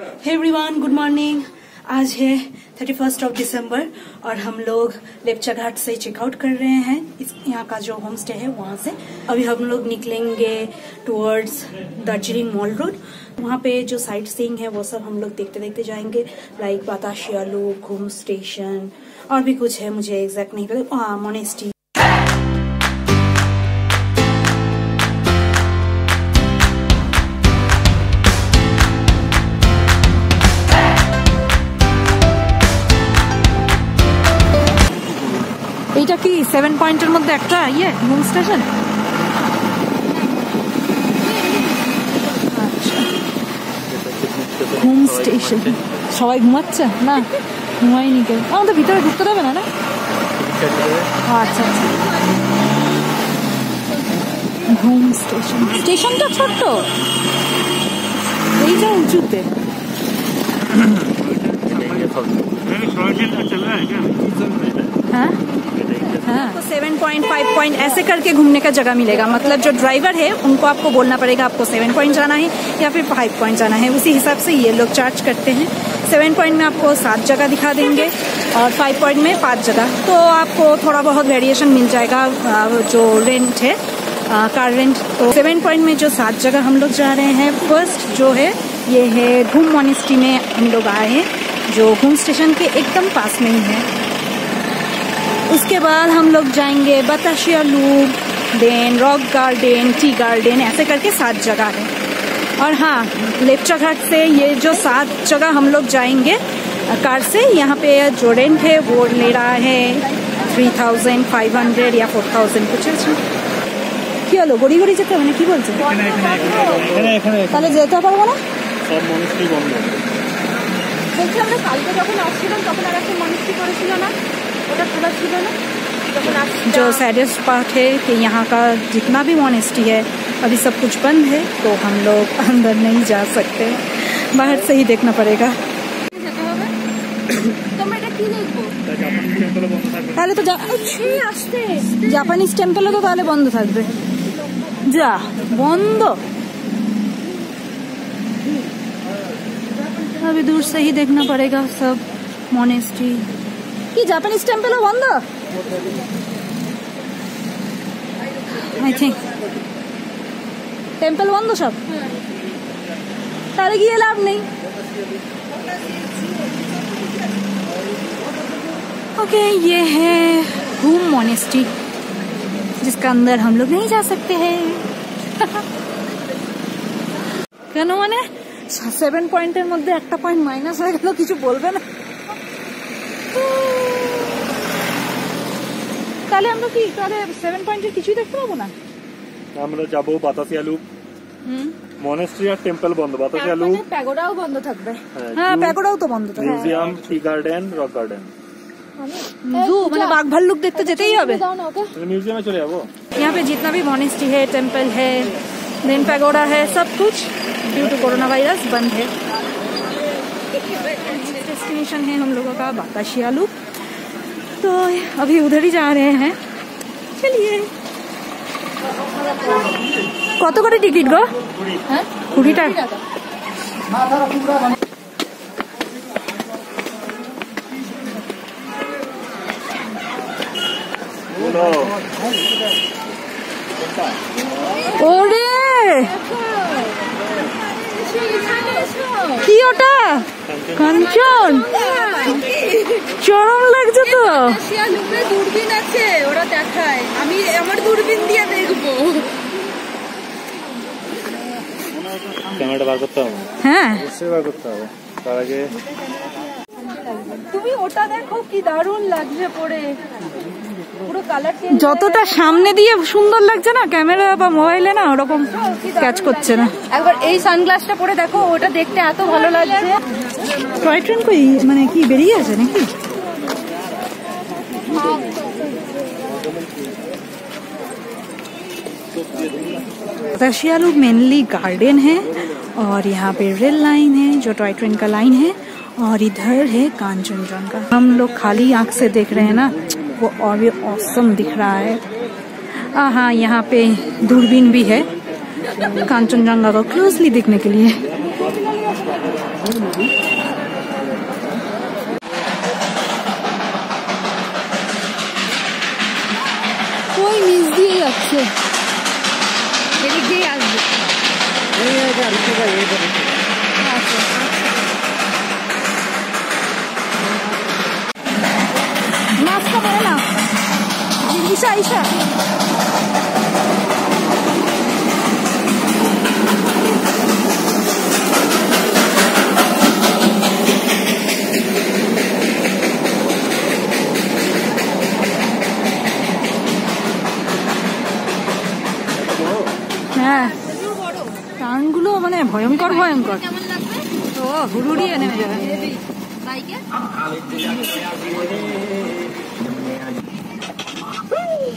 Everyone good morning आज है thirty first of दिसंबर और हम लोग लेपचा घाट से चेकआउट कर रहे हैं। इस यहाँ का जो होम स्टे है, वहाँ से। अभी हम लोग निकलेंगे टुवर्ड्स दार्जिलिंग मॉल रोड वहाँ पे जो साइट सीइंग है, वो सब हम लोग देखते देखते जाएँगे। लाइक बताशियालू घूम स्टेशन और भी कुछ है, मुझे एग्जैक्ट नहीं पता। मोनेस्टी এইটা কি সেভেন পয়েন্টের মধ্যে একটা ইয়ে হোম স্টেশন হোম স্টেশন সবাই ঘুমাচ্ছে। না ঘুমায়নি কেউ। আমাদের ভিতরে ঢুকতে দেবে না না? আচ্ছা আচ্ছা। হোম স্টেশন স্টেশনটা ছোট্ট। এইটা উঁচুতে। सेवन पॉइंट फाइव पॉइंट ऐसे करके घूमने का जगह मिलेगा। मतलब जो ड्राइवर है उनको आपको बोलना पड़ेगा आपको सेवन पॉइंट जाना है या फिर फाइव पॉइंट जाना है। उसी हिसाब से ये लोग चार्ज करते हैं। सेवन पॉइंट में आपको सात जगह दिखा देंगे और फाइव पॉइंट में पाँच जगह। तो आपको थोड़ा बहुत वेरिएशन मिल जाएगा जो रेंट है आ, कार रेंट तो सेवन पॉइंट में जो सात जगह हम लोग जा रहे हैं फ़र्स्ट जो है ये है घूम मोनिस्ट्री में हम लोग आए हैं। जो घूम स्टेशन के एकदम पास में ही है उसके बाद हम लोग जाएंगे Batasia loop then rock garden tea garden ऐसे करके सात जगह है और हाँ लेपचा घाट से ये जो सात जगह हम लोग जाएंगे कार से यहाँ पे जो रेंट है वो ले रहा है থ্রি থাউজেন্ড ফাইভ হান্ড্রেড या ফোর থাউজেন্ড कुछ আছে কি হলো গড়ি গড়ি যেতে হবে না কি বলছে তাহলে যেতে পারবো না সব মানুষই বন্ধ বলছি আমরা কালকে যখন আসছিলাম তখন আর একটা মনিস্ট্রি করেছিল না ওটা খোলা ছিল না जो सैडेस्ट पार्ट है कि यहाँ का जितना भी मोनेस्ट्री है अभी सब कुछ बंद है तो हम लोग अंदर नहीं जा सकते बाहर से ही देखना पड़ेगा তাহলে তো আসতে জাপানিজ টেম্পলও তো তাহলে বন্ধ থাকবে যা বন্ধ अभी दूर से ही देखना पड़ेगा सब मोनेस्ट्री কি জাপানিজ টেম্পলও বন্ধ আই থিঙ্ক টেম্পল বন্ধ সব তাহলে গিয়ে লাভ নেই ओके ये है होम मोनेस्ट्री जिसका अंदर हम लोग नहीं जा सकते हैं কেন মানে সেভেন পয়েন্টের মধ্যে একটা পয়েন্ট মাইনাস হয়ে গেল কিছু বলবে না তাহলে আমরা কি তাহলে সেভেন পয়েন্টের কিছুই দেখতে পাবো না আমরা যাব বাতাসিয়ালু মনেস্ট্রি আর টেম্পল বন্ধ বাতাসিয়ালু প্যাগোডাও বন্ধ থাকবে হ্যাঁ, হ্যাঁ জু- প্যাগোডাও তো বন্ধ থাকবে museum tea garden rock garden zoo মানে বাঘ ভাল্লুক দেখতে যেতেই হবে মিউজিয়ামে চলে যাবো यहाँ पे जितना भी मोनेस्ट्री है टेम्पल है देन पैगोडा है सब कुछ ड्यू टू कोरोना वायरस बंद है डेस्टिनेशन है हम लोगों का बाताशियालू तो अभी उधर ही जा रहे हैं चलिए কত করে টিকিট গো কুড়ি টাকা বলো ওরে কি ওটা? কাঞ্চন। চরম লাগছে তো। দূরবীন আছে ওরা দেখায় আমি আমার দূরবীন দিয়ে দেখব ক্যামেরাটা বার করতে হবে। হ্যাঁ। অবশ্যই বার করতে হবে। তার আগে তুমি ওটা দেখো কি দারুণ লাগছে পরে। যতটা সামনে দিয়ে সুন্দর লাগছে না ক্যামেরা বা মোবাইলে না ওরকম ক্যাচ করছে না একবার এই সানগ্লাসটা পরে দেখো ওটা দেখতে এত ভালো লাগছে টয় ট্রেন কই মানে কি বেরিয়ে আছে নাকি रशियालू मेनली गार्डन है और यहाँ पे रेल लाइन है जो टॉय ट्रेन का लाइन है और इधर है कांचनजंगा हम लोग खाली आंख से देख रहे हैं ना वो और भी औसम दिख रहा है आ, हाँ यहाँ पे दूरबीन भी है कांचनजंगा को क्लोजली देखने के लिए ওই নিচ দিয়ে যাচ্ছে এদিক দিয়েই আসবে ঈশা ঈশা হ্যাঁ টানগুলো মানে ভয়ঙ্কর ভয়ঙ্কর কেমন লাগবে ও হুড়ুড়িয়ে নেমে যাবে বাইকে Woo!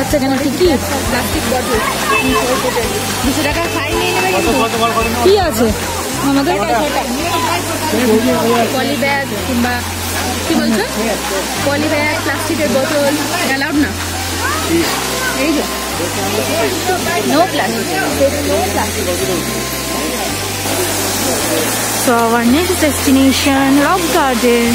আচ্ছা প্লাস্টিক বটল দুশো টাকা ফাইন নিয়ে কি আছে আমাদের পলি ব্যাগ কিংবা কি বলছো পলি ব্যাগ প্লাস্টিকের বোতল অ্যালাউড না এই যে no plastic no plastic So our next destination, Rock Garden.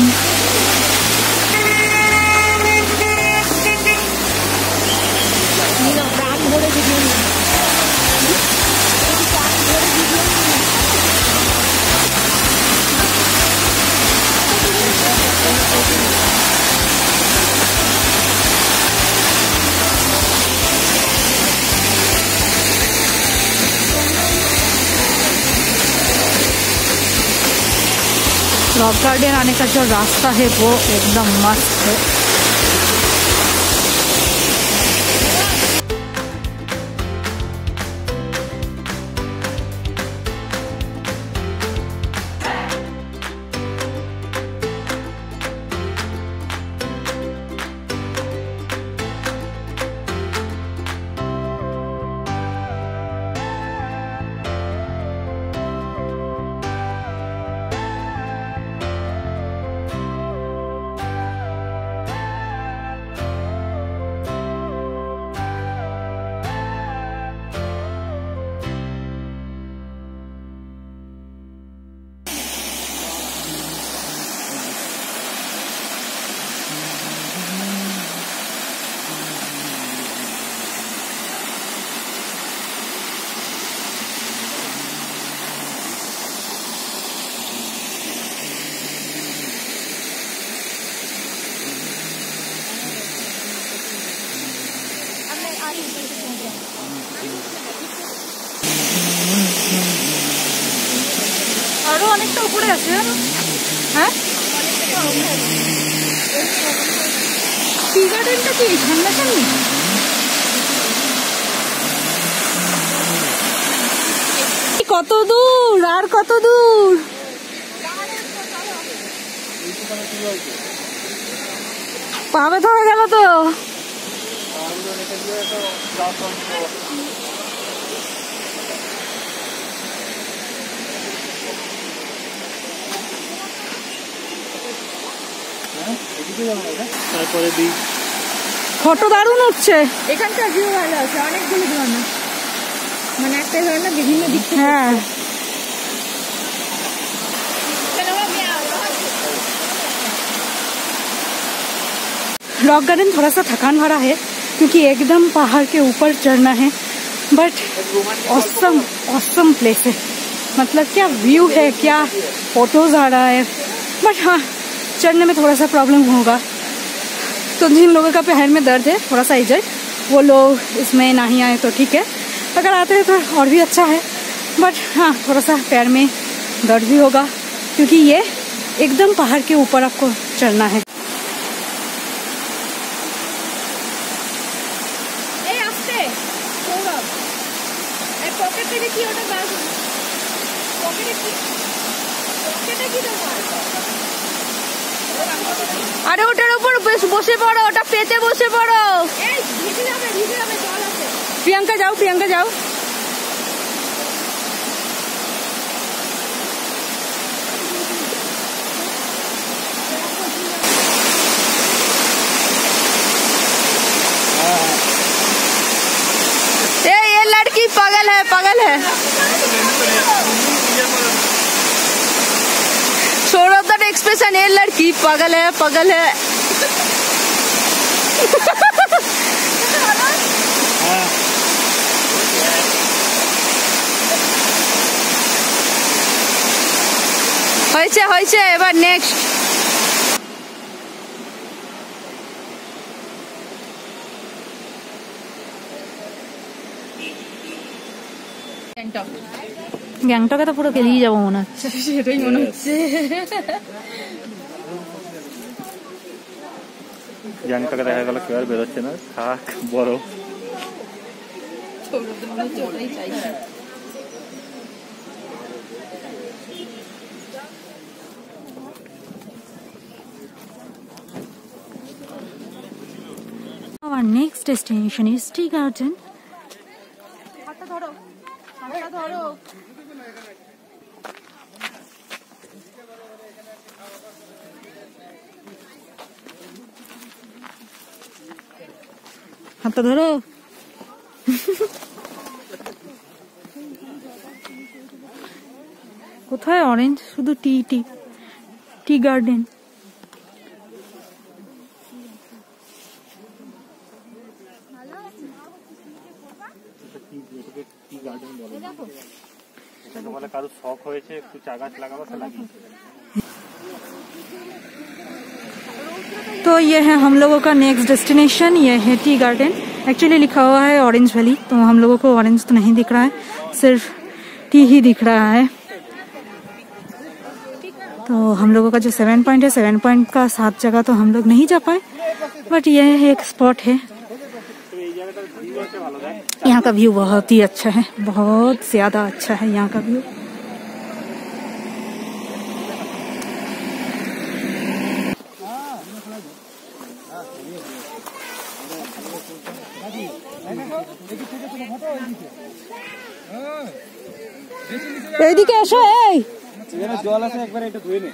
Rock garden आने का जो रास्ता है वो एकदम मस्त है। আরও অনেকটা উপরে আছে। হ্যাঁ? কি কত দূর? আর কত দূর? পা ব্যথা হয়ে গেল তো। তারপরে দিই ফটো দারুণ উঠছে এখানকার ভিউ ভালো আছে অনেকগুলো ঝর্ণা মানে একটা ঝর্ণা বিভিন্ন দিক থেকে হ্যাঁ रॉक गार्डन थोड़ा सा थकान भरा है क्योंकि एकदम पहाड़ के ऊपर चढ़ना है। बट ऑसम ऑसम प्लेस है। मतलब क्या व्यू है, क्या फ़ोटोज़ आ रहा है। बट हाँ चढ़ने में थोड़ा सा प्रॉब्लम होगा। तो जिन लोगों का पैर में दर्द है थोड़ा सा इजर वो लोग इसमें ना ही आए तो ठीक है। अगर आते हैं तो और भी अच्छा है। बट हाँ थोड़ा सा पैर में दर्द भी होगा, क्योंकि ये एकदम पहाड़ के ऊपर आपको चढ़ना है। আরে ওটার উপর বসে পড়ো ওটা পেতে বসে পড়ো। প্রিয়াঙ্কা যাও প্রিয়াঙ্কা যাও। लड़की पागल है पागल है सौरभ एक्सप्रेशन ये लड़की पागल है पागल है হয়েছে হয়েছে এবার নেক্সট গ্যাংটকে তো পুরো কেলিয়ে যাব মনে হচ্ছে সেটাই মনে হচ্ছে। গ্যাংটকে দেখা গেল কেউ আর বেরোচ্ছে না। থাক বড়। Our next destination is Tea Garden. হাতটা ধরো কোথায় অরেঞ্জ শুধু টি টি টি গার্ডেন বলে কারো শখ হয়েছে একটু চা গাছ লাগাবো সে লাগিয়ে तो ये है हम लोगों का नेक्स्ट डेस्टिनेशन ये है टी गार्डन एक्चुअली लिखा हुआ है ऑरेंज वैली तो हम लोगों को ऑरेंज तो नहीं दिख रहा है, सिर्फ़ टी ही दिख रहा है। तो हम लोगों का जो सेवन पॉइंट है सेवन पॉइंट का सात जगह तो हम लोग नहीं जा पाए बट ये एक स्पॉट है। यहाँ का व्यू बहुत ही अच्छा है, बहुत ज़्यादा अच्छा है यहाँ का व्यू এইদিকে এসো এই। জল আছে একবার এটা ধুয়ে নে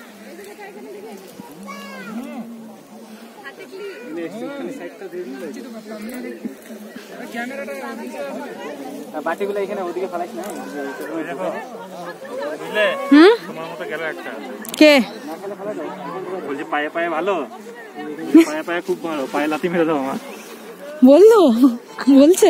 বাটিগুলো এখানে ওদিকে ফেলাইস না তোমার মতো গেল একটা কে? বলছি পায়ে পায়ে ভালো? পায়ে পায়ে খুব ভালো। পায়ে লাথি মেরে দাও আমার। বলল? বলছে?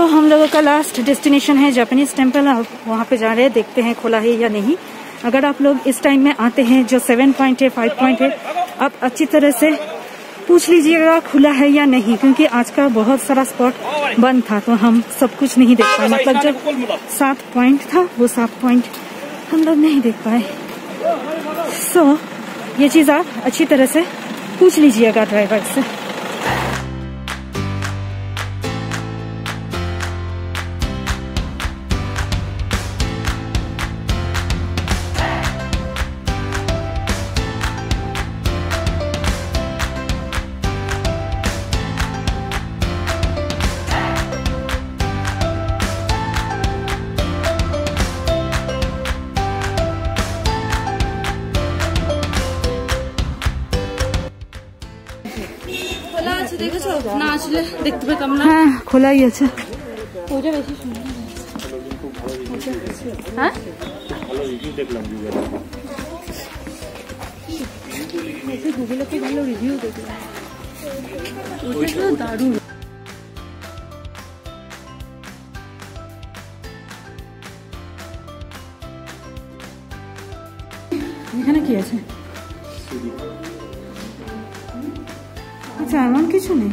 तो हम लोगों का लास्ट डेस्टिनेशन है जापानीज टेंपल अब वहाँ पे जा रहे हैं देखते हैं खुला है या नहीं। अगर आप लोग इस टाइम में आते हैं जो सेवन पॉइंट है फाइव पॉइंट है आप अच्छी तरह से पूछ लीजिएगा खुला है या नहीं क्योंकि आज का बहुत सारा स्पॉट बंद था तो हम सब कुछ नहीं देख पाए। मतलब जो सात पॉइंट था वो सात पॉइंट हम लोग नहीं देख पाए। सो so, ये चीज़ आप अच्छी तरह से पूछ लीजिएगा ड्राइवर से। খোলাই আছে। বেশি হ্যাঁ। রিভিউ ওইটা দারুণ। এখানে কি আছে? আচ্ছা এমন কিছু নেই।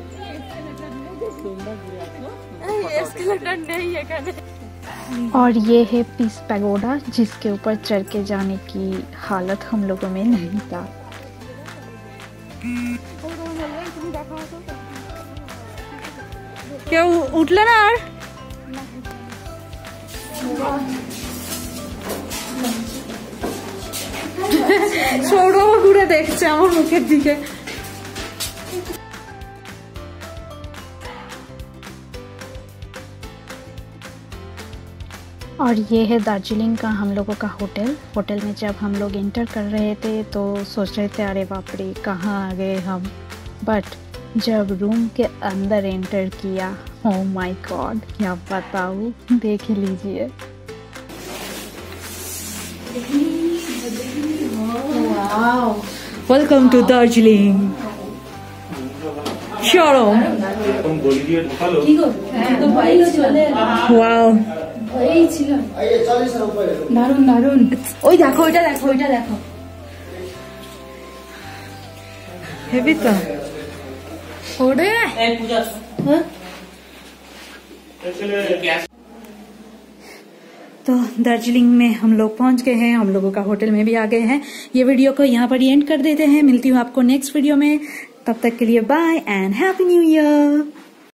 एस्केलेटर नहीं है कहने और ये है पीस पैगोडा जिसके ऊपर चढ़ के जाने की हालत हम लोगों में नहीं था কেউ উঠলে না আর সৌরভ ঘুরে দেখছে আমার মুখের দিকে और ये है दार्जिलिंग का हम लोगों का होटल। होटल में जब हम लोग इंटर कर रहे थे तो सोच रहे थे अरे बापरे कहाँ आ गए हम? बट जब रूम के अंदर एंटर किया ओ माई गॉड क्या बताऊँ? देख लीजिए। वेलकम टू दार्जिलिंग शोरूम গলি দিয়ে ঢোকালো ওয়াও দারুণ দারুণ ওই দেখো ওইটা দেখো ওইটা দেখো হেভি তো ওরে तो दार्जिलिंग में हम लोग पहुंच गए हैं हम लोगों का होटल में भी आ गए हैं ये वीडियो को यहाँ पर ही एंड कर देते हैं मिलती हूँ आपको नेक्स्ट वीडियो में तब तक के लिए bye and happy new year